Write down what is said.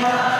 감사합니다.